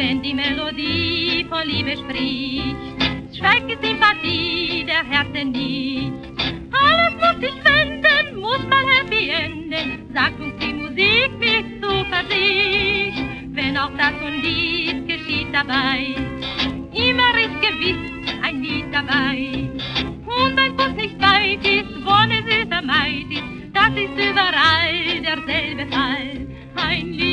wenn die Melodie von Liebe spricht. Schweigt Sympathie der Herzen nie. Alles muss sich wenden, muss mal happy enden, sagt uns die Musik mit Zuversicht. Wenn auch das und dies geschieht dabei, immer ist gewiss ein Lied dabei. Und wenn Kuss nicht weit ist, Wonne süßer Maid das ist überall derselbe Fall. Ein Lied